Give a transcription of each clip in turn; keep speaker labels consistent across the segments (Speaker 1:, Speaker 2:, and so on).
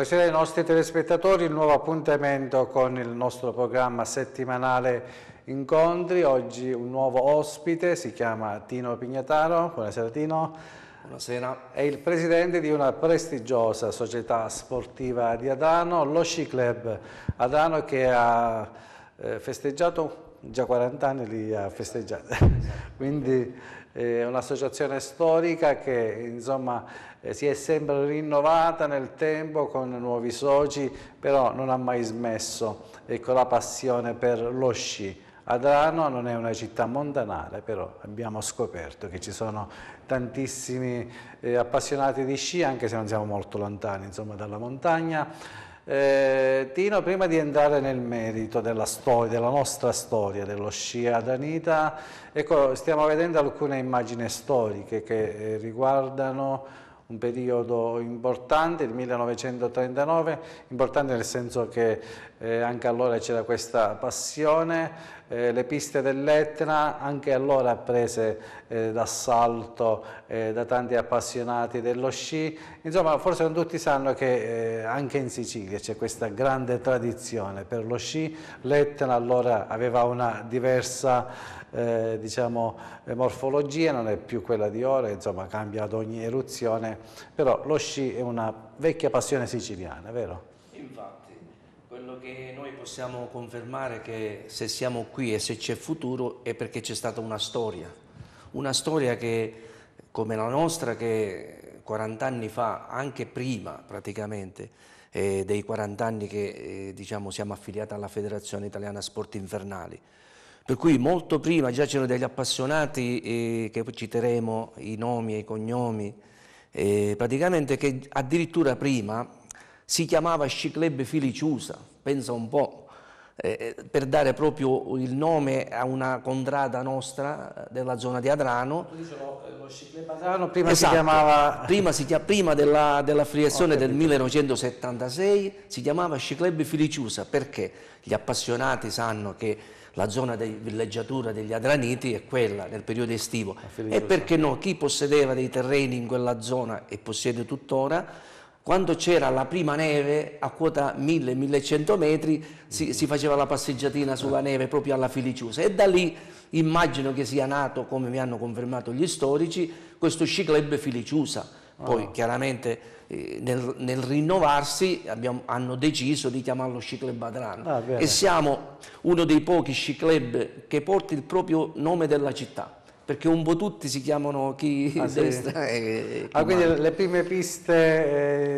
Speaker 1: Buonasera ai nostri telespettatori, il nuovo appuntamento con il nostro programma settimanale Incontri. Oggi un nuovo ospite, si chiama Tino Pignataro. Buonasera Tino.
Speaker 2: Buonasera.
Speaker 1: È il presidente di una prestigiosa società sportiva di Adano, lo Sci Club Adano che ha eh, festeggiato già 40 anni li ha festeggiati. Quindi è un'associazione storica che insomma eh, si è sempre rinnovata nel tempo con nuovi soci, però non ha mai smesso ecco, la passione per lo sci. Adrano non è una città montanale, però abbiamo scoperto che ci sono tantissimi eh, appassionati di sci, anche se non siamo molto lontani insomma, dalla montagna. Eh, Tino, prima di entrare nel merito della storia, della nostra storia dello sci Adanita, ecco, stiamo vedendo alcune immagini storiche che eh, riguardano un periodo importante, il 1939, importante nel senso che eh, anche allora c'era questa passione, eh, le piste dell'Etna anche allora prese eh, d'assalto eh, da tanti appassionati dello sci, insomma forse non tutti sanno che eh, anche in Sicilia c'è questa grande tradizione per lo sci, l'Etna allora aveva una diversa eh, diciamo, morfologia, non è più quella di ora, insomma cambia ad ogni eruzione, però lo sci è una vecchia passione siciliana, vero?
Speaker 2: Quello che noi possiamo confermare è che se siamo qui e se c'è futuro è perché c'è stata una storia, una storia che come la nostra che 40 anni fa, anche prima praticamente, eh, dei 40 anni che eh, diciamo, siamo affiliati alla Federazione Italiana Sport Infernali, per cui molto prima già c'erano degli appassionati, eh, che citeremo i nomi e i cognomi, eh, praticamente che addirittura prima si chiamava Sci Club Filiciusa, pensa un po', eh, per dare proprio il nome a una contrada nostra della zona di Adrano.
Speaker 1: Lo, Adrano prima esatto. si chiamava...
Speaker 2: Prima, si chiama, prima della, dell'affiliazione del 1976 si chiamava Sci Club Filiciusa, perché gli appassionati sanno che la zona di villeggiatura degli Adraniti è quella nel periodo estivo e perché no, chi possedeva dei terreni in quella zona e possiede tuttora quando c'era la prima neve a quota 1000-1100 metri si, si, faceva la passeggiatina sulla neve proprio alla Filiciusa e da lì immagino che sia nato, come mi hanno confermato gli storici, questo sci club Filiciusa. Poi oh. chiaramente eh, nel, nel, rinnovarsi abbiamo, hanno deciso di chiamarlo Sci Club Adrano ah, e siamo uno dei pochi sci club che porta il proprio nome della città perché un po' tutti si chiamano chi ah, destra sì. e chi
Speaker 1: ah, quindi le prime piste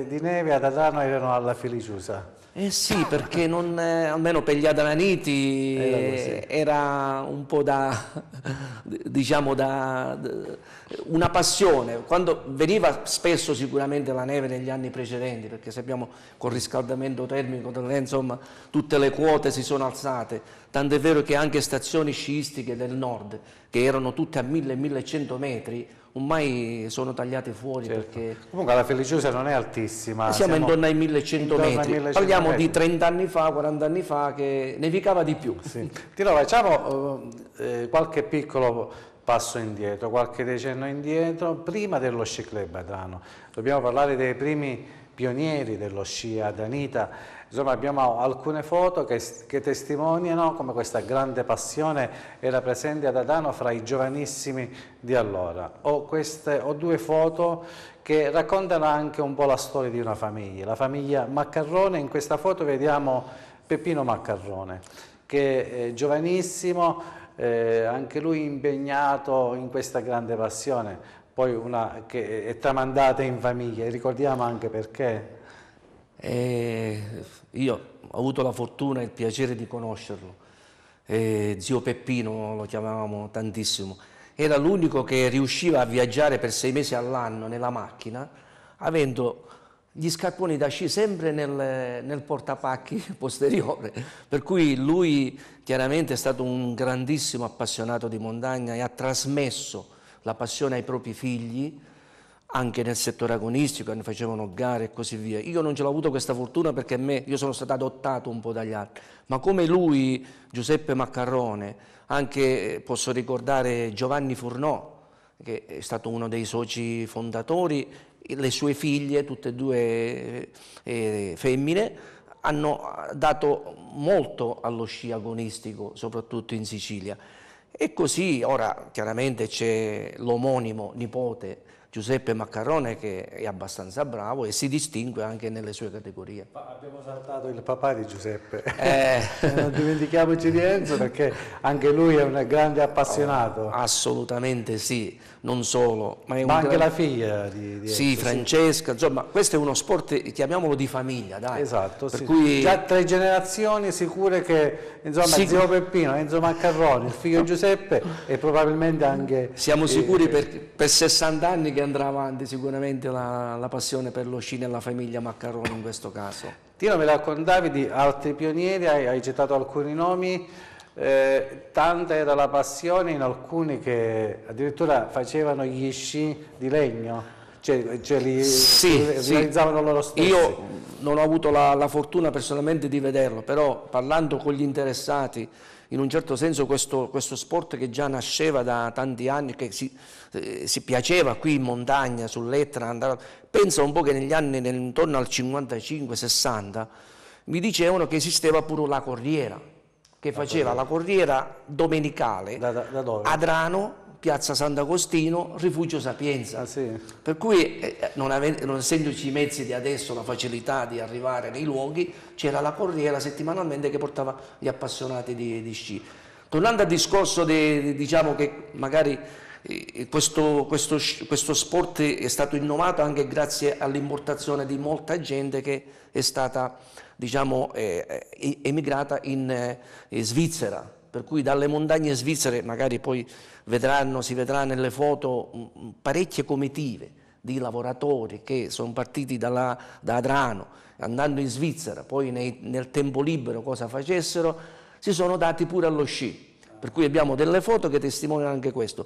Speaker 1: eh, di neve ad Adrano erano alla Feliciusa
Speaker 2: eh sì, perché non, eh, almeno per gli Adraniti eh, era un po' da, diciamo, da, una passione. Quando veniva spesso sicuramente la neve negli anni precedenti, perché sappiamo col riscaldamento termico, insomma, tutte le quote si sono alzate, tant'è vero che anche stazioni sciistiche del nord, che erano tutte a 1000-1100 metri, ormai sono tagliate fuori certo. perché...
Speaker 1: Comunque la Feliciosa non è altissima.
Speaker 2: Siamo, siamo intorno ai 1100 metri. Ai 1100 Parliamo metri. di 30 anni fa, 40 anni fa che nevicava di più.
Speaker 1: Sì. Tino, facciamo eh, qualche piccolo passo indietro, qualche decennio indietro, prima dello sci club. Dobbiamo parlare dei primi pionieri dello sci Adanita. Insomma abbiamo alcune foto che, che, testimoniano come questa grande passione era presente ad Adano fra i giovanissimi di allora. Ho, queste, ho due foto che raccontano anche un po' la storia di una famiglia, la famiglia Maccarrone, in questa foto vediamo Peppino Maccarrone che è giovanissimo, eh, anche lui impegnato in questa grande passione, poi una che è tramandata in famiglia, ricordiamo anche perché.
Speaker 2: Eh, io ho avuto la fortuna e il piacere di conoscerlo, eh, zio Peppino lo chiamavamo tantissimo, era l'unico che riusciva a viaggiare per sei mesi all'anno nella macchina, avendo gli scarponi da sci sempre nel, nel portapacchi posteriore, per cui lui chiaramente è stato un grandissimo appassionato di montagna e ha trasmesso la passione ai propri figli, anche nel settore agonistico, ne facevano gare e così via. Io non ce l'ho avuto questa fortuna perché me, io sono stato adottato un po' dagli altri, ma come lui, Giuseppe Maccarrone, anche eh, posso ricordare Giovanni Furnò, che è stato uno dei soci fondatori le sue figlie, tutte e due eh, femmine, hanno dato molto allo sci agonistico, soprattutto in Sicilia. E così ora chiaramente c'è l'omonimo nipote Giuseppe Maccarone che è abbastanza bravo e si distingue anche nelle sue categorie.
Speaker 1: Abbiamo saltato il papà di Giuseppe, eh. non dimentichiamoci di Enzo perché anche lui è un grande appassionato. Oh,
Speaker 2: assolutamente sì, non solo.
Speaker 1: Ma, ma anche gran... la figlia di,
Speaker 2: di Sì, Enzo, Francesca, sì. insomma questo è uno sport, chiamiamolo di famiglia, dai.
Speaker 1: Esatto, per sì. cui... già tre generazioni sicure che insomma Sicur... zio Peppino, Enzo Maccaroni, il figlio Giuseppe e probabilmente anche...
Speaker 2: Siamo sicuri eh, per, per 60 anni che andrà avanti sicuramente la, la passione per lo sci nella famiglia Maccaroni in questo caso.
Speaker 1: Tino, mi raccontavi di altri pionieri, hai, hai citato alcuni nomi, eh, tanta era la passione in alcuni che addirittura facevano gli sci di legno, cioè, cioè li, sì, realizzavano sì. loro stessi.
Speaker 2: Io non ho avuto la, la fortuna personalmente di vederlo, però parlando con gli interessati, in un certo senso questo, questo sport che già nasceva da tanti anni, che si, eh, si piaceva qui in montagna, sull'Etna, andava, penso un po' che negli anni nel, intorno al 55-60 mi dicevano che esisteva pure la corriera, che faceva la corriera domenicale
Speaker 1: da, da, da
Speaker 2: a Drano Piazza Sant'Agostino, Rifugio Sapienza.
Speaker 1: Ah, sì.
Speaker 2: Per cui, eh, non, avendo, non, essendoci i mezzi di adesso, la facilità di arrivare nei luoghi, c'era la corriera settimanalmente che portava gli appassionati di, di sci. Tornando al discorso di, di, diciamo che magari eh, questo, questo, questo, sport è stato innovato anche grazie all'importazione di molta gente che è stata diciamo, eh, emigrata in, eh, Svizzera, per cui dalle montagne svizzere, magari poi vedranno, si vedrà nelle foto parecchie comitive di lavoratori che sono partiti dalla, da Adrano, andando in Svizzera, poi nei, nel tempo libero cosa facessero, si sono dati pure allo sci. Per cui abbiamo delle foto che testimoniano anche questo.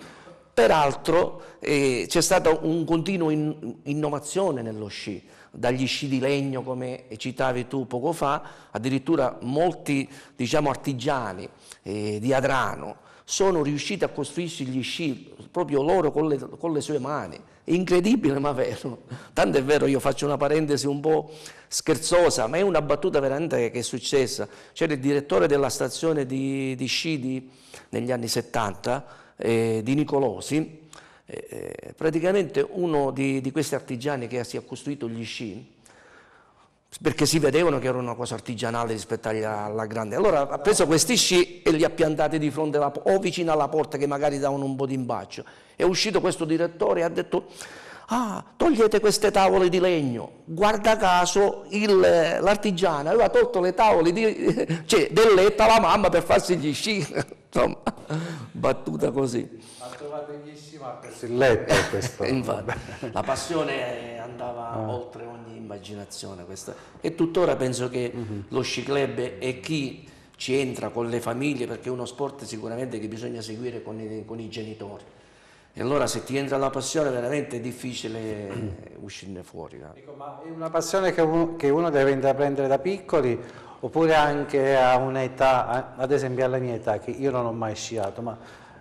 Speaker 2: Peraltro eh, c'è stata un continuo in, innovazione nello sci dagli sci di legno come citavi tu poco fa, addirittura molti diciamo, artigiani eh, di Adrano sono riusciti a costruirsi gli sci proprio loro con le, con le sue mani. Incredibile ma vero. Tanto è vero, io faccio una parentesi un po' scherzosa, ma è una battuta veramente che è successa. C'era il direttore della stazione di, di sci di, negli anni 70, eh, di Nicolosi, eh, praticamente uno di, di, questi artigiani che si è costruito gli sci, perché si vedevano che era una cosa artigianale rispetto alla grande. Allora ha preso questi sci e li ha piantati di fronte alla, o vicino alla porta che magari davano un po' di imbaccio. È uscito questo direttore e ha detto ah, togliete queste tavole di legno. Guarda caso l'artigiana aveva tolto le tavole di, cioè, del letto alla mamma per farsi gli sci. Insomma, battuta così
Speaker 1: il letto questo.
Speaker 2: Infatti, la passione andava ah. oltre ogni immaginazione questa. e tuttora penso che uh mhm. -huh. lo sci club e chi ci entra con le famiglie perché è uno sport sicuramente che bisogna seguire con i, con i genitori e allora se ti entra la passione veramente è difficile mm. uscirne fuori.
Speaker 1: Dico, ma è una passione che uno, che uno deve intraprendere da piccoli oppure anche a un'età, ad esempio alla mia età, che io non ho mai sciato, ma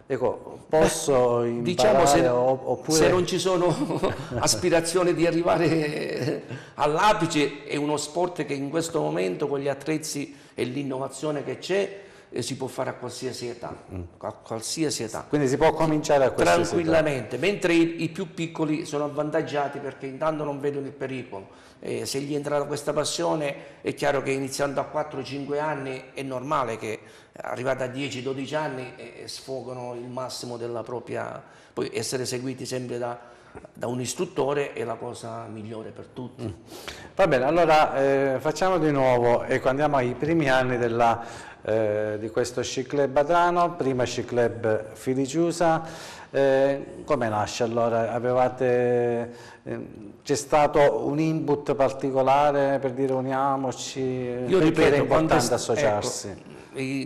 Speaker 1: Ecco, posso Beh, diciamo se, oppure...
Speaker 2: se non ci sono aspirazioni di arrivare all'apice, è uno sport che in questo momento con gli attrezzi e l'innovazione che c'è eh, si può fare a qualsiasi età, mm. a qualsiasi età.
Speaker 1: Quindi si può cominciare a qualsiasi
Speaker 2: Tranquillamente, età. mentre i, i, più piccoli sono avvantaggiati perché intanto non vedono il pericolo. Eh, se gli entra questa passione è chiaro che iniziando a 4-5 anni è normale che arrivati a 10-12 anni eh, sfogano il massimo della propria... poi essere seguiti sempre da, da un istruttore è la cosa migliore per tutti. Mm.
Speaker 1: Va bene, allora eh, facciamo di nuovo, ecco, andiamo ai primi anni della, eh, di questo sci club Adano, prima sci club Filiciusa, eh, come nasce allora? Avevate, eh, c'è stato un input particolare per dire uniamoci?
Speaker 2: Io ripeto, era importante associarsi? Ecco,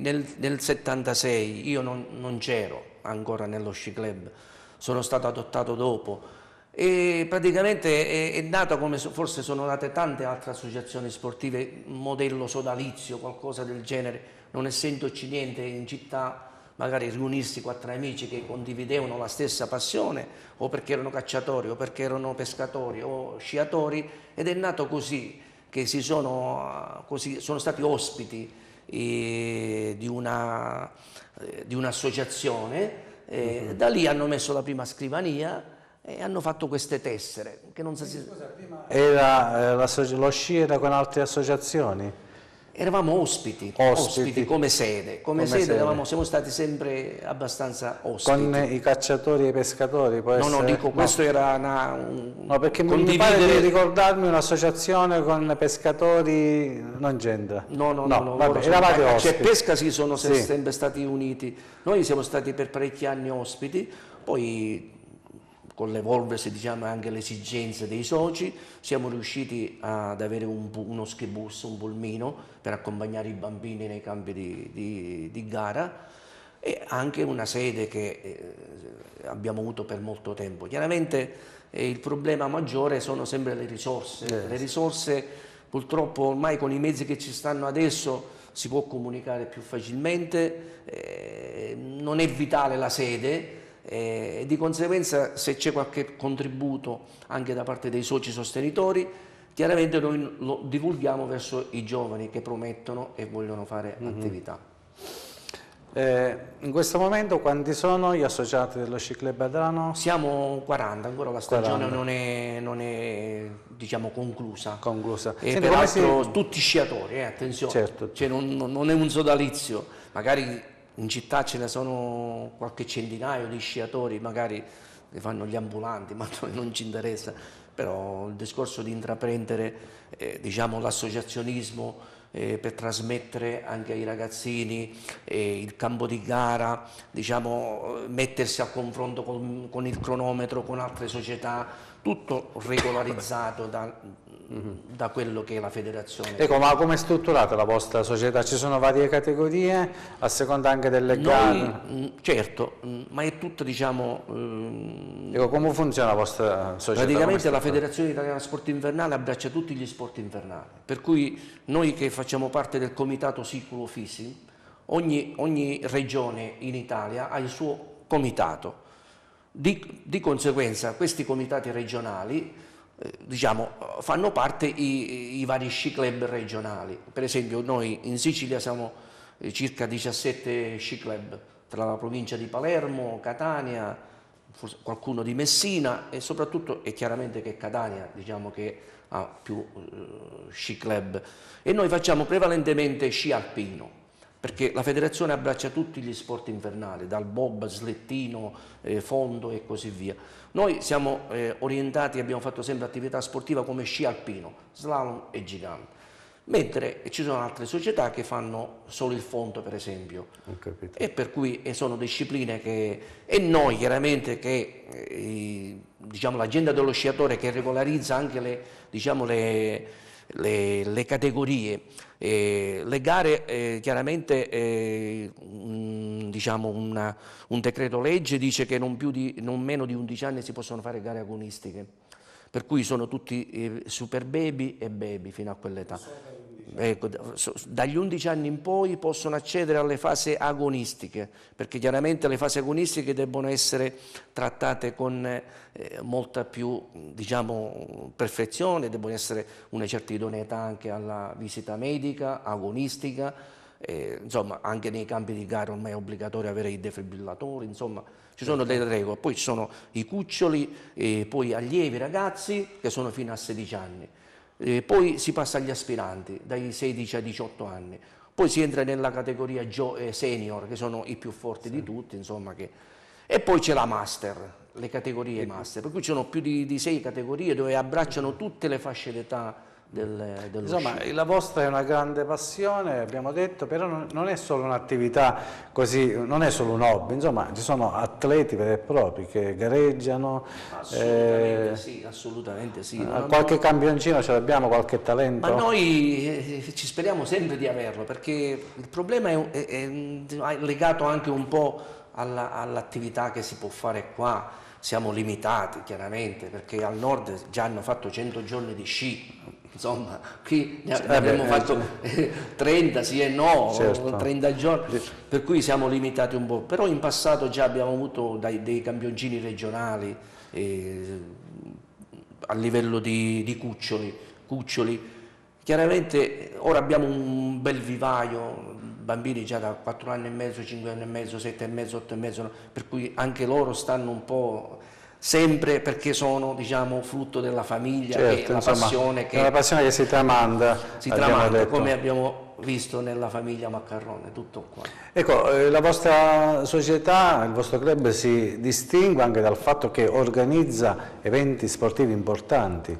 Speaker 2: nel, nel 76 io non, non c'ero ancora nello sci club, sono stato adottato dopo e praticamente è, è nata come forse sono nate tante altre associazioni sportive, modello sodalizio, qualcosa del genere, non essendoci niente in città magari riunirsi quattro amici che condividevano la stessa passione o perché erano cacciatori o perché erano pescatori o sciatori ed è nato così che si sono, così, sono stati ospiti eh, di, una, eh, di un'associazione, eh, uh-huh. da lì hanno messo la prima scrivania e hanno fatto queste tessere. Che non so se...
Speaker 1: Scusa, prima era, eh, lo sci era con altre associazioni?
Speaker 2: Eravamo ospiti, ospiti, ospiti come sede, come, come sede, sede. Eravamo, siamo stati sempre abbastanza ospiti.
Speaker 1: Con i cacciatori e i pescatori?
Speaker 2: no,
Speaker 1: essere...
Speaker 2: no, dico, questo era una, un,
Speaker 1: No, perché condividere... mi pare di ricordarmi un'associazione con pescatori, non c'entra.
Speaker 2: No, no, no, no, no vabbè, eravate ospiti. Cioè, pesca sì, sono sì. sempre stati uniti. Noi siamo stati per parecchi anni ospiti, poi con l'evolversi diciamo, anche le esigenze dei soci, siamo riusciti ad avere un, uno schibus, un pulmino per accompagnare i bambini nei campi di, di, di gara e anche una sede che eh, abbiamo avuto per molto tempo. Chiaramente eh, il problema maggiore sono sempre le risorse. Yes. Le risorse purtroppo ormai con i mezzi che ci stanno adesso si può comunicare più facilmente, eh, non è vitale la sede, e di conseguenza se c'è qualche contributo anche da parte dei soci sostenitori chiaramente noi lo divulghiamo verso i giovani che promettono e vogliono fare mm -hmm. attività.
Speaker 1: Eh, in questo momento quanti sono gli associati dello Sci Club Adrano?
Speaker 2: Siamo 40, ancora la stagione non è, non è diciamo, conclusa.
Speaker 1: conclusa.
Speaker 2: E Senti, peraltro si... tutti sciatori, eh, attenzione, certo. cioè non, non, è un sodalizio, magari in città ce ne sono qualche centinaio di sciatori, magari che fanno gli ambulanti, ma non ci interessa, però il discorso di intraprendere eh, diciamo, l'associazionismo eh, per trasmettere anche ai ragazzini eh, il campo di gara, diciamo, mettersi a confronto con, con il cronometro, con altre società, tutto regolarizzato da, da quello che è la federazione.
Speaker 1: Ecco, ma come è strutturata la vostra società? Ci sono varie categorie a seconda anche delle
Speaker 2: Noi,
Speaker 1: gare?
Speaker 2: Mm, certo, mm, ma è tutto diciamo...
Speaker 1: Ehm, ecco, come funziona la vostra società?
Speaker 2: Praticamente la Federazione Italiana Sport Invernale abbraccia tutti gli sport invernali, per cui noi che facciamo parte del comitato Siculo Fisi, ogni, ogni regione in Italia ha il suo comitato. Di, di conseguenza questi comitati regionali diciamo, fanno parte i, i, vari sci club regionali. Per esempio noi in Sicilia siamo eh, circa 17 sci club tra la provincia di Palermo, Catania, qualcuno di Messina e soprattutto è chiaramente che Catania diciamo che ha più uh, sci club e noi facciamo prevalentemente sci alpino perché la federazione abbraccia tutti gli sport invernali, dal bob, slettino, eh, fondo e così via. Noi siamo eh, orientati, abbiamo fatto sempre attività sportiva come sci alpino, slalom e gigante, mentre ci sono altre società che fanno solo il fondo per esempio, e per cui e sono discipline che, e noi chiaramente che eh, diciamo, l'agenda dello sciatore che regolarizza anche le, diciamo, le le, le categorie. Eh, le gare eh, chiaramente eh, un, diciamo una, un decreto legge dice che non, di, non, meno di 11 anni si possono fare gare agonistiche, per cui sono tutti eh, super baby e baby fino a quell'età ecco, dagli 11 anni in poi possono accedere alle fasi agonistiche, perché chiaramente le fasi agonistiche debbono essere trattate con eh, molta più diciamo, perfezione, debbono essere una certa idoneità anche alla visita medica, agonistica, eh, insomma anche nei campi di gara ormai è obbligatorio avere i defibrillatori, insomma ci sono delle regole, poi ci sono i cuccioli, e poi allievi ragazzi che sono fino a 16 anni. Eh, poi si passa agli aspiranti, dai 16 ai 18 anni. Poi si entra nella categoria eh, senior, che sono i più forti sì. di tutti, insomma, che... e poi c'è la master, le categorie master, per cui ci sono più di, di sei categorie dove abbracciano tutte le fasce d'età del, dello
Speaker 1: Insomma, sci. la vostra è una grande passione, abbiamo detto, però non è solo un'attività così, non è solo un hobby, insomma, ci sono atleti veri e propri che gareggiano.
Speaker 2: Assolutamente eh, sì, assolutamente sì.
Speaker 1: Non, qualche non... campioncino ce l'abbiamo, qualche talento?
Speaker 2: Ma noi eh, ci speriamo sempre di averlo, perché il problema è, è, è legato anche un po' all'attività all che si può fare qua. Siamo limitati chiaramente perché al nord già hanno fatto 100 giorni di sci, insomma, qui ne, abbiamo fatto 30, sì e no, certo. 30 giorni, per cui siamo limitati un po', però in passato già abbiamo avuto dai, dei campioncini regionali eh, a livello di, di cuccioli, cuccioli. Chiaramente ora abbiamo un bel vivaio, bambini già da 4 anni e mezzo, 5 anni e mezzo, 7 e mezzo, 8 e mezzo, per cui anche loro stanno un po' sempre perché sono diciamo, frutto della famiglia certo, e la passione che,
Speaker 1: la passione che si tramanda,
Speaker 2: si tramanda come abbiamo visto nella famiglia Maccarrone, tutto qua.
Speaker 1: Ecco, eh, la vostra società, il vostro club si distingue anche dal fatto che organizza eventi sportivi importanti.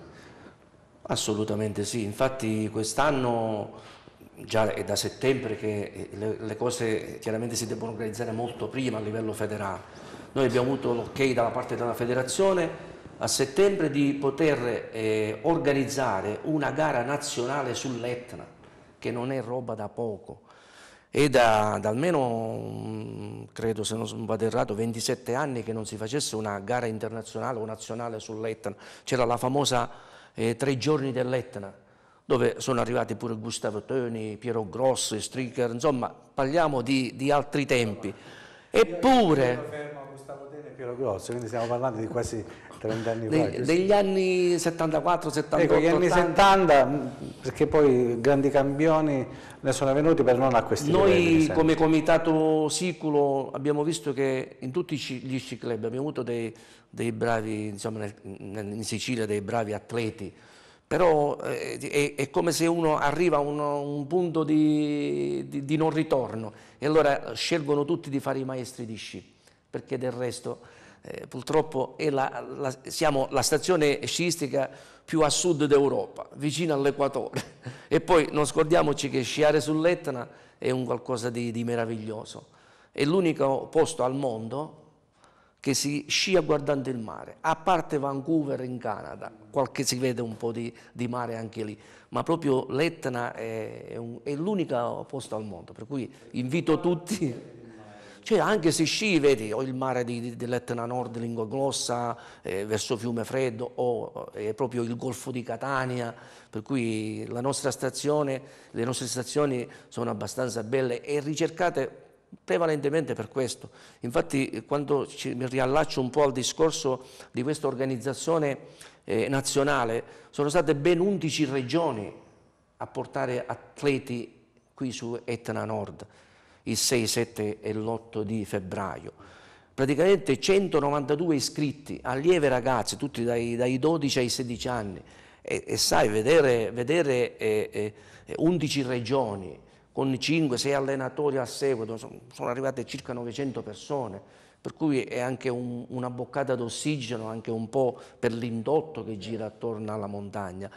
Speaker 2: Assolutamente sì, infatti quest'anno già è da settembre che le, le cose chiaramente si devono organizzare molto prima a livello federale noi abbiamo avuto l'ok dalla parte della federazione a settembre di poter eh, organizzare una gara nazionale sull'Etna, che non è roba da poco. È da, da almeno, mm, credo se non vado errato, 27 anni che non si facesse una gara internazionale o nazionale sull'Etna. C'era la famosa eh, Tre giorni dell'Etna, dove sono arrivati pure Gustavo Toni, Piero Grossi, Stricker, insomma parliamo di, di altri tempi. Eppure...
Speaker 1: Piero Grosso, quindi stiamo parlando di quasi 30 anni
Speaker 2: De, fa. Degli anni 74, 78,
Speaker 1: ecco, gli anni 80. 70, perché poi grandi campioni ne sono venuti per non a questi
Speaker 2: Noi livelli, come comitato siculo abbiamo visto che in tutti gli sci club abbiamo avuto dei, dei bravi, insomma in Sicilia dei bravi atleti, però eh, è, è, come se uno arriva a un, un punto di, di, di non ritorno e allora scelgono tutti di fare i maestri di sci perché del resto eh, purtroppo la, la, siamo la stazione sciistica più a sud d'Europa, vicino all'equatore. e poi non scordiamoci che sciare sull'Etna è un qualcosa di, di meraviglioso. È l'unico posto al mondo che si scia guardando il mare, a parte Vancouver in Canada, qualche si vede un po' di, di mare anche lì, ma proprio l'Etna è, è, è l'unico posto al mondo, per cui invito tutti cioè anche se sci, vedi, o il mare di, dell'Etna Nord, Lingua Glossa, eh, verso Fiume Freddo, o eh, proprio il Golfo di Catania, per cui la nostra stazione, le nostre stazioni sono abbastanza belle e ricercate prevalentemente per questo. Infatti quando ci, mi riallaccio un po' al discorso di questa organizzazione eh, nazionale, sono state ben 11 regioni a portare atleti qui su Etna Nord il 6, 7 e l'8 di febbraio. Praticamente 192 iscritti, allievi ragazzi, tutti dai, dai 12 ai 16 anni. E, e sai, vedere, vedere eh, eh, 11 regioni con 5-6 allenatori a seguito, sono, sono arrivate circa 900 persone, per cui è anche un, una boccata d'ossigeno, anche un po' per l'indotto che gira attorno alla montagna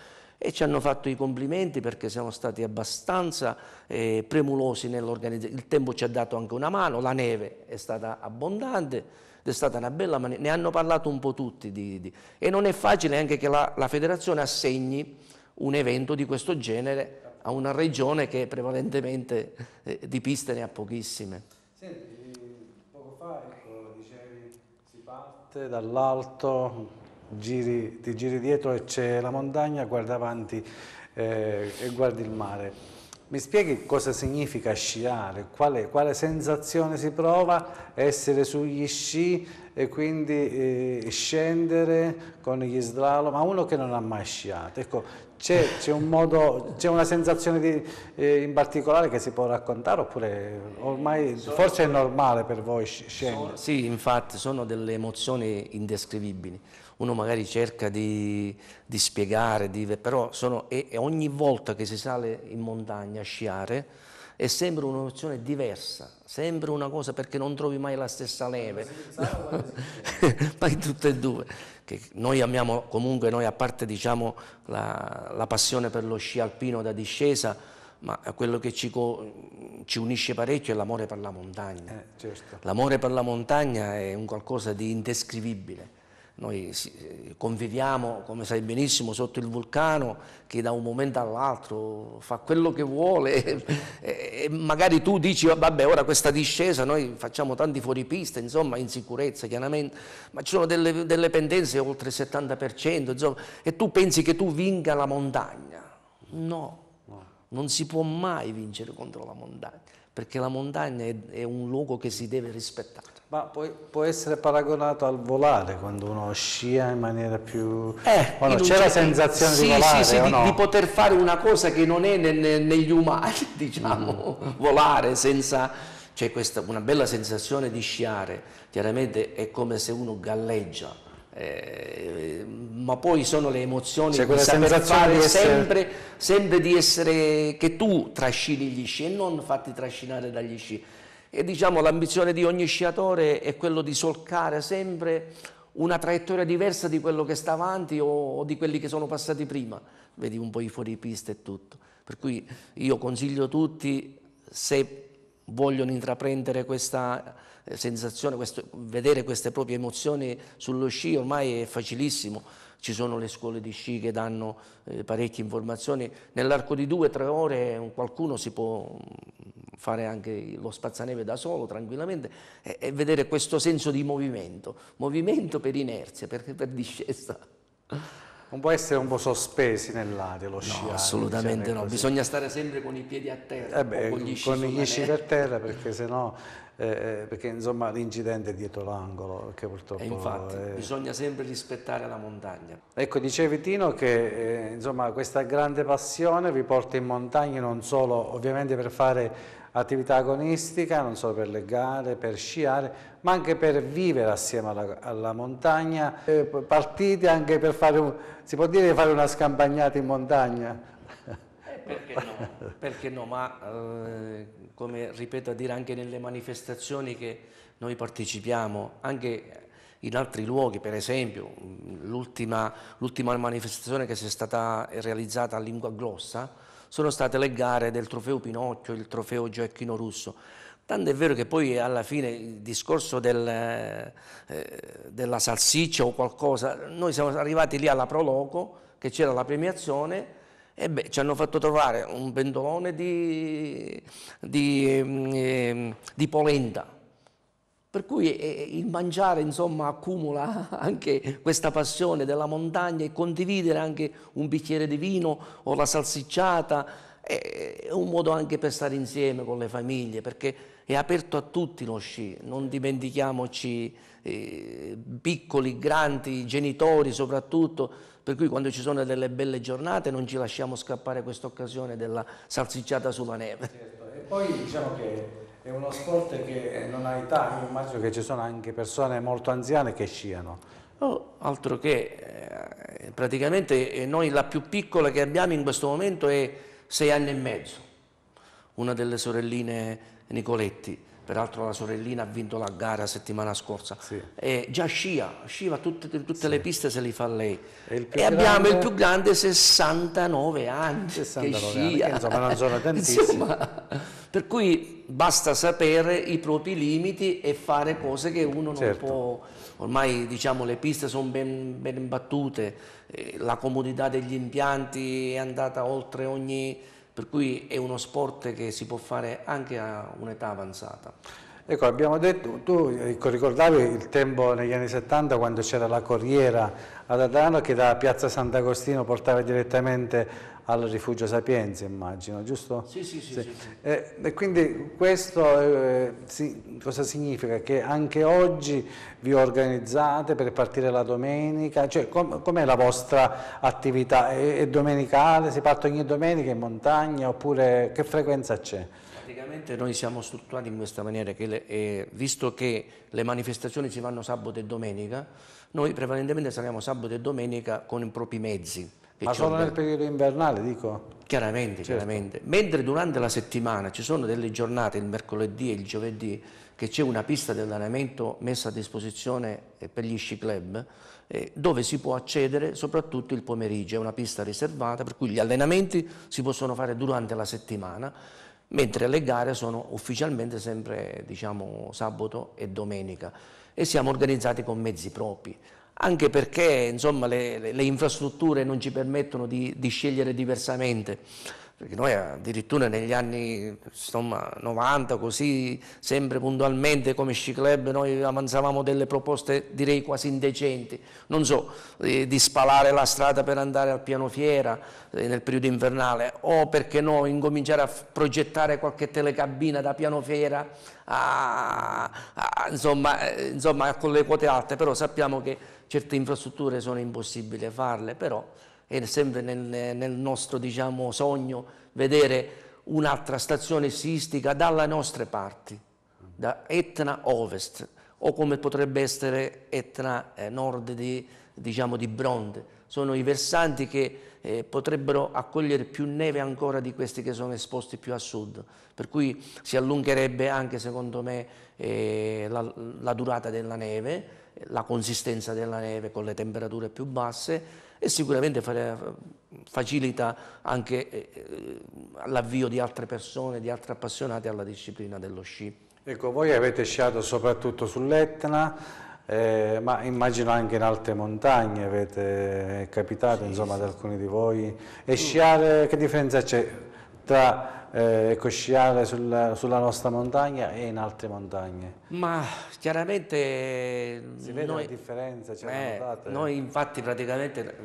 Speaker 2: e ci hanno fatto i complimenti perché siamo stati abbastanza eh, premurosi nell'organizzazione. Il tempo ci ha dato anche una mano, la neve è stata abbondante ed è stata una bella maniera, ne hanno parlato un po' tutti di, di, e non è facile anche che la, la federazione assegni un evento di questo genere a una regione che prevalentemente eh, di piste ne ha pochissime.
Speaker 1: Senti, poco fa ecco, dicevi si parte dall'alto giri, ti giri dietro e c'è la montagna, guardi avanti eh, e guardi il mare. Mi spieghi cosa significa sciare, quale, quale sensazione si prova essere sugli sci e quindi eh, scendere con gli slalom, ma uno che non ha mai sciato. Ecco, c'è, c'è una sensazione di, eh, in particolare che si può raccontare oppure ormai forse è normale per voi scendere?
Speaker 2: Sì, infatti sono delle emozioni indescrivibili uno magari cerca di, di spiegare, di, però sono, e, e ogni volta che si sale in montagna a sciare è sempre un'emozione diversa, sempre una cosa perché non trovi mai la stessa neve, ma in tutte e due. Che noi amiamo comunque, noi a parte diciamo, la, la passione per lo sci alpino da discesa, ma quello che ci, ci unisce parecchio è l'amore per la montagna. Eh, certo. L'amore per la montagna è un qualcosa di indescrivibile. Noi conviviamo, come sai benissimo, sotto il vulcano che da un momento all'altro fa quello che vuole. E, magari tu dici vabbè ora questa discesa noi facciamo tanti fuoripista, insomma in sicurezza chiaramente, ma ci sono delle, delle pendenze oltre il 70% insomma, e tu pensi che tu vinca la montagna? No, no, non si può mai vincere contro la montagna, perché la montagna è, è un luogo che si deve rispettare.
Speaker 1: Ma può, può, essere paragonato al volare quando uno scia in maniera più... Eh, c'è la sensazione
Speaker 2: sì,
Speaker 1: di volare
Speaker 2: sì, sì,
Speaker 1: no?
Speaker 2: di, di, poter fare una cosa che non è ne, ne, negli umani, diciamo, mm. volare senza... C'è questa una bella sensazione di sciare, chiaramente è come se uno galleggia, eh, ma poi sono le emozioni
Speaker 1: di saper fare
Speaker 2: di essere... sempre, sempre di essere che tu trascini gli sci e non fatti trascinare dagli sci e diciamo l'ambizione di ogni sciatore è quello di solcare sempre una traiettoria diversa di quello che sta avanti o, di quelli che sono passati prima. Vedi un po' i fuoripista e tutto. Per cui io consiglio a tutti, se vogliono intraprendere questa eh, sensazione, questo, vedere queste proprie emozioni sullo sci, ormai è facilissimo. Ci sono le scuole di sci che danno eh, parecchie informazioni. Nell'arco di due o tre ore qualcuno si può fare anche lo spazzaneve da solo tranquillamente e, e vedere questo senso di movimento, movimento per inerzia, per, per discesa.
Speaker 1: Non può essere un po' sospesi nell'aria lo sci.
Speaker 2: No, assolutamente diciamo no, così. bisogna stare sempre con i piedi a terra.
Speaker 1: Eh beh, con gli sci, con gli sci per terra perché sennò eh, eh, perché insomma l'incidente è dietro l'angolo perché purtroppo
Speaker 2: e infatti è... bisogna sempre rispettare la montagna
Speaker 1: ecco dicevi Tino che eh, insomma questa grande passione vi porta in montagna non solo ovviamente per fare attività agonistica non solo per le gare, per sciare, ma anche per vivere assieme alla, alla montagna, eh, partite anche per fare, un, si può dire fare una scampagnata in montagna?
Speaker 2: Perché no, perché no? ma eh, come ripeto a dire anche nelle manifestazioni che noi partecipiamo, anche in altri luoghi, per esempio l'ultima manifestazione che si è stata realizzata a Lingua Glossa, sono state le gare del trofeo Pinocchio, il trofeo Gioacchino Russo. Tanto è vero che poi alla fine il discorso del, eh, della salsiccia o qualcosa, noi siamo arrivati lì alla Proloco, che c'era la premiazione, e beh, ci hanno fatto trovare un pentolone di, di, eh, di polenta, per cui eh, eh, il mangiare insomma accumula anche questa passione della montagna e condividere anche un bicchiere di vino o la salsicciata è un modo anche per stare insieme con le famiglie perché è aperto a tutti lo sci, non dimentichiamoci eh, piccoli, grandi, genitori soprattutto, per cui quando ci sono delle belle giornate non ci lasciamo scappare questa occasione della salsicciata sulla neve.
Speaker 1: Certo. E poi diciamo che è uno sport che non ha età, io immagino che ci sono anche persone molto anziane che sciano.
Speaker 2: Oh, altro che, eh, praticamente eh, noi la più piccola che abbiamo in questo momento è sei anni e mezzo, una delle sorelline Nicoletti, peraltro la sorellina ha vinto la gara settimana scorsa, sì. e già scia, scia tutte, tutte sì. le piste se li fa lei. E, e grande... abbiamo il più grande 69 anni 69 che scia. Anni,
Speaker 1: insomma non sono tantissimi. insomma,
Speaker 2: per cui basta sapere i propri limiti e fare cose che uno non certo. può ormai diciamo le piste sono ben, ben battute, eh, la comodità degli impianti è andata oltre ogni per cui è uno sport che si può fare anche a un'età avanzata.
Speaker 1: Ecco, abbiamo detto, tu ricordavi il tempo negli anni 70 quando c'era la corriera ad Adano che da Piazza Sant'Agostino portava direttamente al rifugio Sapienza, immagino, giusto?
Speaker 2: Sì, sì, sì. sì. sì.
Speaker 1: Eh, e quindi questo eh, si, cosa significa? Che anche oggi vi organizzate per partire la domenica? Cioè, com, com'è la vostra attività? È, è, domenicale? Si parte ogni domenica in montagna? Oppure che frequenza c'è?
Speaker 2: Praticamente noi siamo strutturati in questa maniera che, le, eh, visto che le manifestazioni si fanno sabato e domenica, noi prevalentemente saliamo sabato e domenica con i propri mezzi
Speaker 1: ma solo nel periodo invernale, dico?
Speaker 2: Chiaramente, certo. chiaramente. Mentre durante la settimana ci sono delle giornate, il mercoledì e il giovedì, che c'è una pista di allenamento messa a disposizione eh, per gli sci club, eh, dove si può accedere soprattutto il pomeriggio, è una pista riservata, per cui gli allenamenti si possono fare durante la settimana, mentre le gare sono ufficialmente sempre diciamo, sabato e domenica e siamo organizzati con mezzi propri anche perché insomma, le, le, infrastrutture non ci permettono di, di, scegliere diversamente. Perché noi addirittura negli anni insomma, 90 così sempre puntualmente come sci club noi avanzavamo delle proposte direi quasi indecenti. Non so eh, di spalare la strada per andare al piano fiera eh, nel periodo invernale o perché no incominciare a progettare qualche telecabina da piano fiera a, a, insomma, eh, insomma con le quote alte. Però sappiamo che certe infrastrutture sono impossibili farle però è sempre nel, nel nostro diciamo, sogno vedere un'altra stazione sistica dalle nostre parti, da Etna Ovest o come potrebbe essere Etna eh, Nord di, diciamo, di Bronte. Sono i versanti che eh, potrebbero accogliere più neve ancora di questi che sono esposti più a sud, per cui si allungherebbe anche secondo me eh, la, la durata della neve, la consistenza della neve con le temperature più basse e sicuramente facilita anche eh, l'avvio di altre persone, di altri appassionati alla disciplina dello sci.
Speaker 1: Ecco, voi avete sciato soprattutto sull'Etna, eh, ma immagino anche in altre montagne avete capitato sì, insomma, sì. ad alcuni di voi. E sciare, che differenza c'è tra eh, ecco, sciare sulla, sulla, nostra montagna e in altre montagne?
Speaker 2: Ma chiaramente...
Speaker 1: Si vede noi, la differenza?
Speaker 2: Eh, noi infatti praticamente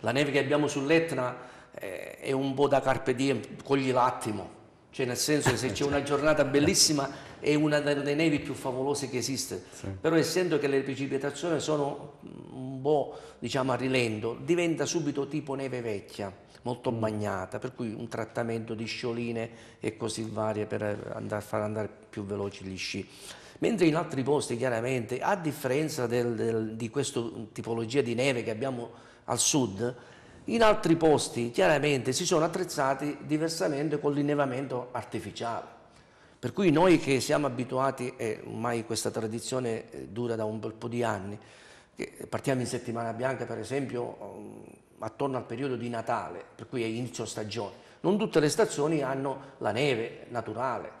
Speaker 2: la neve che abbiamo sull'Etna eh, è un po' da carpe diem, cogli l'attimo, cioè nel senso che se c'è una giornata bellissima è una delle nevi più favolose che esiste, sì. però essendo che le precipitazioni sono un po' diciamo a rilento, diventa subito tipo neve vecchia molto mm. bagnata, per cui un trattamento di scioline e così varie per andare, far andare più veloci gli sci. Mentre in altri posti, chiaramente, a differenza del, del, di questa tipologia di neve che abbiamo al sud, in altri posti chiaramente si sono attrezzati diversamente con l'innevamento artificiale. Per cui noi che siamo abituati, e ormai questa tradizione eh, dura da un bel po' di anni, partiamo in settimana bianca per esempio attorno al periodo di Natale, per cui è inizio stagione. Non tutte le stazioni hanno la neve naturale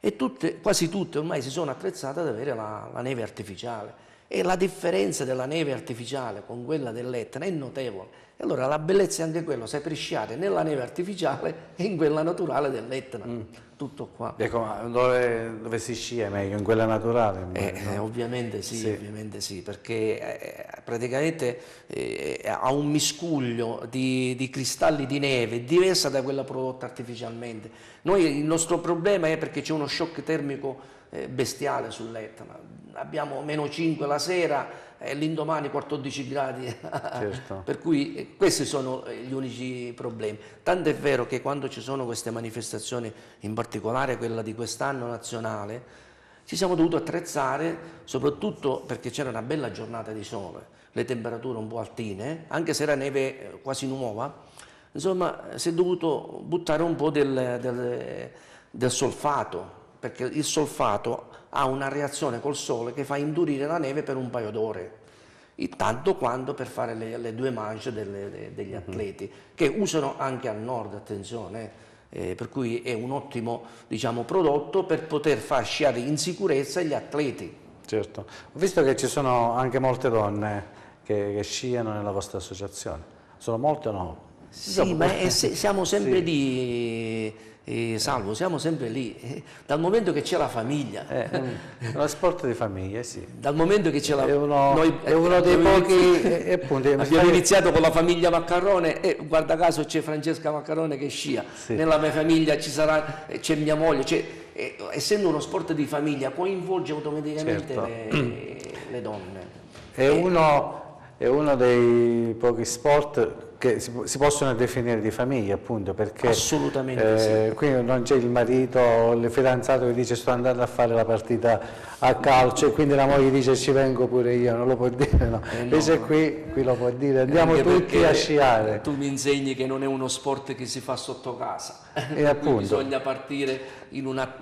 Speaker 2: e tutte, quasi tutte ormai si sono attrezzate ad avere la, la neve artificiale e la differenza della neve artificiale con quella dell'Etna è notevole. E allora la bellezza è anche quello, sai sciare nella neve artificiale e in quella naturale dell'Etna. Mm. Tutto qua.
Speaker 1: Ecco, dove, dove, si scia meglio? In quella naturale?
Speaker 2: Eh, no? eh, ovviamente, sì, sì. ovviamente sì, perché eh, praticamente eh, ha un miscuglio di, di, cristalli di neve diversa da quella prodotta artificialmente. Noi il nostro problema è perché c'è uno shock termico bestiale sull'Etna. Abbiamo meno 5 la sera e l'indomani 14 gradi, certo. per cui eh, questi sono eh, gli unici problemi. Tanto è vero che quando ci sono queste manifestazioni, in particolare quella di quest'anno nazionale, ci siamo dovuti attrezzare soprattutto perché c'era una bella giornata di sole, le temperature un po' altine, anche se era neve quasi nuova, insomma si è dovuto buttare un po' del, del, del solfato, perché il solfato ha una reazione col sole che fa indurire la neve per un paio d'ore, tanto quanto per fare le, le due manche delle, degli mhm. atleti, uh -huh. che usano anche al nord, attenzione, eh, per cui è un ottimo diciamo, prodotto per poter far sciare in sicurezza gli atleti.
Speaker 1: Certo, ho visto che ci sono anche molte donne che, che sciano nella vostra associazione, sono molte o no?
Speaker 2: Sì, ma è, siamo sempre sì. di eh, Salvo, siamo sempre lì, eh, dal momento che c'è la famiglia.
Speaker 1: Eh, è uno sport di famiglia, sì.
Speaker 2: Dal momento che c'è la...
Speaker 1: È uno, noi, è uno dei pochi... Eh, appunto,
Speaker 2: abbiamo iniziato con la famiglia Maccarone e guarda caso c'è Francesca Maccarone che scia, sì. nella mia famiglia ci sarà, c'è mia moglie, eh, essendo uno sport di famiglia coinvolge automaticamente certo. le, le, donne.
Speaker 1: È uno, è uno dei pochi sport che si, si, possono definire di famiglia appunto perché
Speaker 2: Assolutamente
Speaker 1: eh, sì. qui non c'è il marito o il fidanzato che dice sto andando a fare la partita a calcio e quindi la moglie dice ci vengo pure io, non lo può dire no, eh no. invece qui, qui, lo può dire andiamo Anche tutti a sciare
Speaker 2: tu mi insegni che non è uno sport che si fa sotto casa
Speaker 1: e appunto
Speaker 2: bisogna partire in una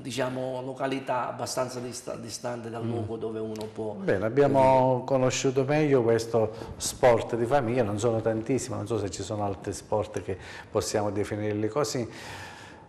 Speaker 2: diciamo, località abbastanza distante dal mm. luogo dove uno può...
Speaker 1: Bene, abbiamo conosciuto meglio questo sport di famiglia, non sono tantissimi, non so se ci sono altri sport che possiamo definirli così,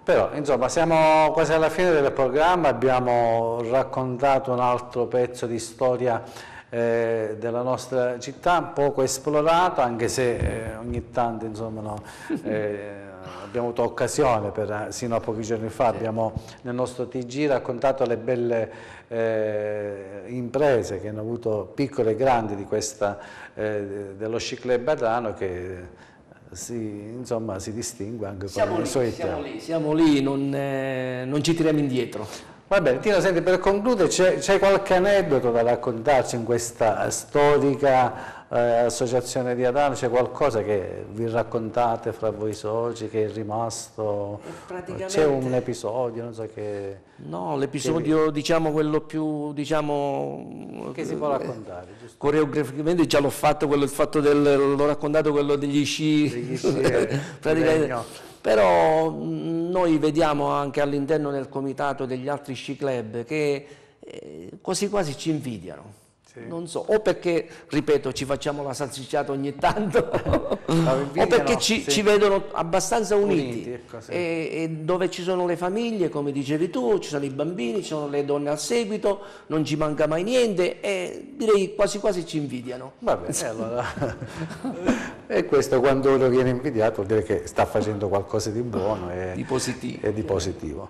Speaker 1: però insomma siamo quasi alla fine del programma, abbiamo raccontato un altro pezzo di storia eh, della nostra città, poco esplorato, anche se eh, ogni tanto insomma, no, eh, abbiamo avuto occasione, per, sino a pochi giorni fa, abbiamo nel nostro TG raccontato le belle eh, imprese che hanno avuto piccole e grandi di questa, eh, dello Sci Club Adano che si, insomma, si distingue anche
Speaker 2: siamo
Speaker 1: con
Speaker 2: lì,
Speaker 1: i suoi
Speaker 2: siamo lì, siamo lì, non, eh, non ci tiriamo indietro.
Speaker 1: Va bene, Tino, senti, per concludere, c'è qualche aneddoto da raccontarci in questa storica eh, associazione di Adano? C'è qualcosa che vi raccontate fra voi soci che è rimasto?
Speaker 2: Praticamente...
Speaker 1: C'è un episodio, non so che...
Speaker 2: No, l'episodio, che... diciamo, quello più, diciamo...
Speaker 1: Che si può raccontare,
Speaker 2: giusto? Coreograficamente già l'ho fatto, quello, il fatto del... l'ho raccontato quello degli sci... Degli sci praticamente però noi vediamo anche all'interno del comitato degli altri sci club che eh, quasi quasi ci invidiano. Sì. Non so, o perché, ripeto, ci facciamo la salsicciata ogni tanto, o perché ci, sì. ci, vedono abbastanza uniti, uniti ecco, sì. e, e, dove ci sono le famiglie, come dicevi tu, ci sono i bambini, ci sono le donne al seguito, non ci manca mai niente e direi quasi quasi ci invidiano.
Speaker 1: Va bene, allora... e questo quando uno viene invidiato vuol dire che sta facendo qualcosa di buono e
Speaker 2: di positivo.
Speaker 1: E di positivo.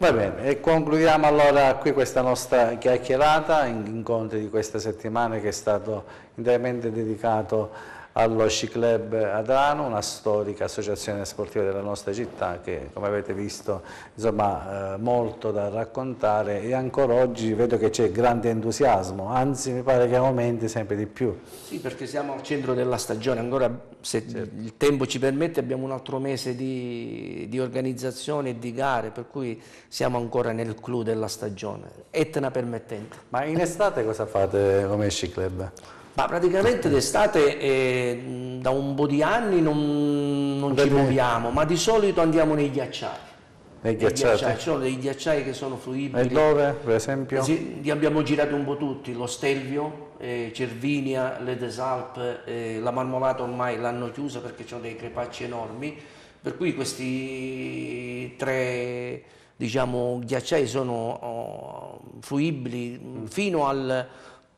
Speaker 1: Va bene, e concludiamo allora qui questa nostra chiacchierata, incontri di questa settimana che è stato interamente dedicato allo Sci Club Adrano, una storica associazione sportiva della nostra città che come avete visto insomma eh, molto da raccontare e ancora oggi vedo che c'è grande entusiasmo, anzi mi pare che aumenti sempre di più.
Speaker 2: Sì perché siamo al centro della stagione, ancora se certo. il tempo ci permette abbiamo un altro mese di, di organizzazione e di gare per cui siamo ancora nel clou della stagione, etna permettente.
Speaker 1: Ma in estate cosa fate come Sci Club?
Speaker 2: Ma praticamente d'estate eh, da un po' di anni non, non ci muoviamo, ma di solito andiamo nei ghiacciai.
Speaker 1: Nei ghiacciai?
Speaker 2: Ci sono dei ghiacciai che sono fruibili.
Speaker 1: E dove, per esempio?
Speaker 2: Sì, li abbiamo girati un po' tutti, lo Stelvio, eh, Cervinia, le Desalp, eh, la Marmolata ormai l'hanno chiusa perché c'è dei crepacci enormi, per cui questi tre diciamo, ghiacciai sono oh, fruibili fino al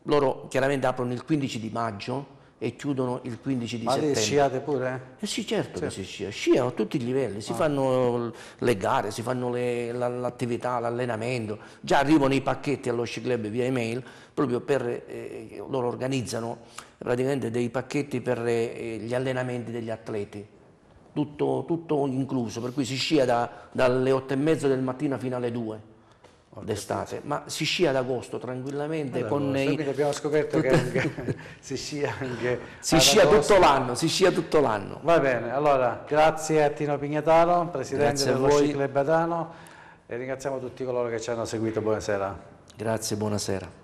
Speaker 2: loro chiaramente aprono il 15 di maggio e chiudono il 15 di
Speaker 1: Ma
Speaker 2: settembre.
Speaker 1: Ma sciate pure?
Speaker 2: Eh sì, certo sì. che si scia. Sciano a tutti i livelli, si ah. fanno le gare, si fanno l'attività, l'allenamento. Già arrivano i pacchetti allo sci club via email, proprio per, eh, loro organizzano praticamente dei pacchetti per eh, gli allenamenti degli atleti. Tutto, tutto, incluso, per cui si scia da, dalle 8 e mezza del mattino fino alle 2 d'estate, ma si scia ad agosto tranquillamente
Speaker 1: allora,
Speaker 2: con
Speaker 1: i... Abbiamo scoperto che anche, si scia anche
Speaker 2: Si scia tutto l'anno, si scia tutto l'anno.
Speaker 1: Va bene, allora grazie a Tino Pignataro, Presidente dello Sci Club Adano e ringraziamo tutti coloro che ci hanno seguito, buonasera.
Speaker 2: Grazie, buonasera.